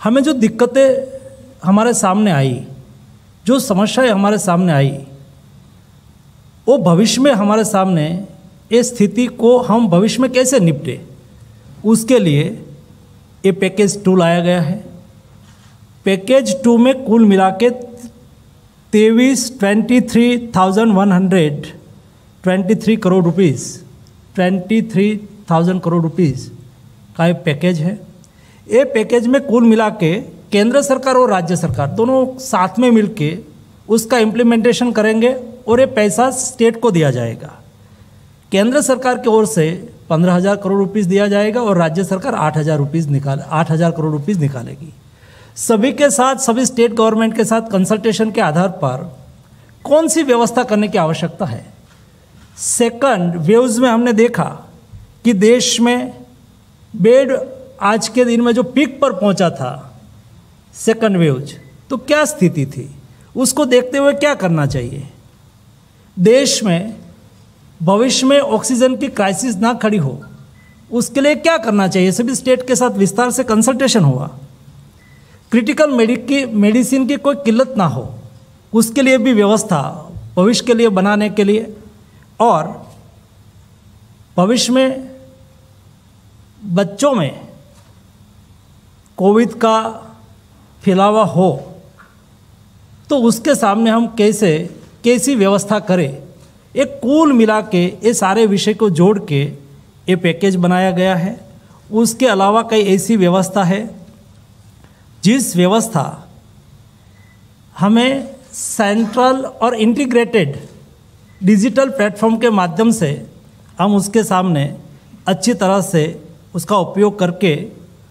हमें जो दिक्कतें हमारे सामने आई, जो समस्याएँ हमारे सामने आई, वो भविष्य में हमारे सामने इस स्थिति को हम भविष्य में कैसे निपटे, उसके लिए ये पैकेज टू लाया गया है। पैकेज टू में कुल मिला के तेईस twenty three thousand one hundred twenty three crore rupees twenty three thousand crore rupees का एक पैकेज है। ये पैकेज में कुल मिला के केंद्र सरकार और राज्य सरकार दोनों साथ में मिलके उसका इम्प्लीमेंटेशन करेंगे और ये पैसा स्टेट को दिया जाएगा। केंद्र सरकार की ओर से पंद्रह हज़ार करोड़ रुपीज़ दिया जाएगा और राज्य सरकार आठ हज़ार रुपीज़ निकाल, आठ हज़ार करोड़ रुपीज़ निकालेगी। सभी के साथ, सभी स्टेट गवर्नमेंट के साथ कंसल्टेशन के आधार पर कौन सी व्यवस्था करने की आवश्यकता है? सेकंड वेव्स में हमने देखा कि देश में बेड आज के दिन में जो पीक पर पहुँचा था सेकंड वेव्स तो क्या स्थिति थी? उसको देखते हुए क्या करना चाहिए? देश में, भविष्य में ऑक्सीजन की क्राइसिस ना खड़ी हो, उसके लिए क्या करना चाहिए? सभी स्टेट के साथ विस्तार से कंसल्टेशन हुआ। क्रिटिकल मेडिकी मेडिसिन की कोई किल्लत ना हो, उसके लिए भी व्यवस्था, भविष्य के लिए बनाने के लिए। और, भविष्य में बच्चों में कोविड का फैलावा हो तो उसके सामने हम कैसे, कैसी व्यवस्था करें? एक कुल मिला के ये सारे विषय को जोड़ के ये पैकेज बनाया गया है। उसके अलावा कई ऐसी व्यवस्था है, जिस व्यवस्था हमें सेंट्रल और इंटीग्रेटेड डिजिटल प्लेटफॉर्म के माध्यम से हम उसके सामने अच्छी तरह से उसका उपयोग करके